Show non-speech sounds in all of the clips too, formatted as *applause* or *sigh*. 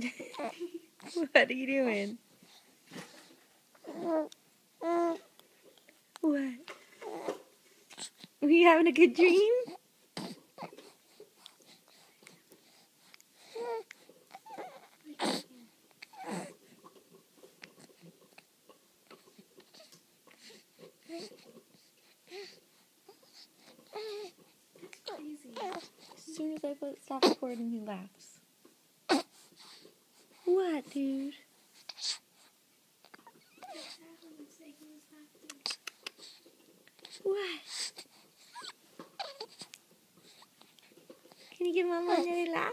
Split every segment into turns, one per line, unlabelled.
*laughs* what are you doing? What? Were you having a good dream? As soon as I put stop recording, he laughs. What, dude? What? Can you give Mama another laugh?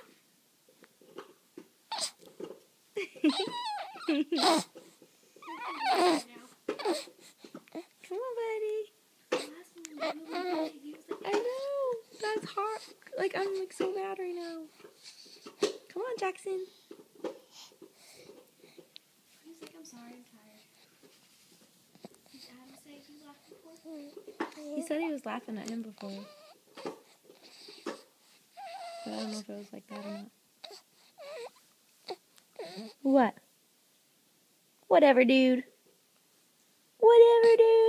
Come on, buddy. I know. That's hard. Like, I'm like so mad right now. Come on, Jackson.
He
said he was laughing at him before. But I don't know if it was like that or not. What? Whatever, dude. Whatever, dude.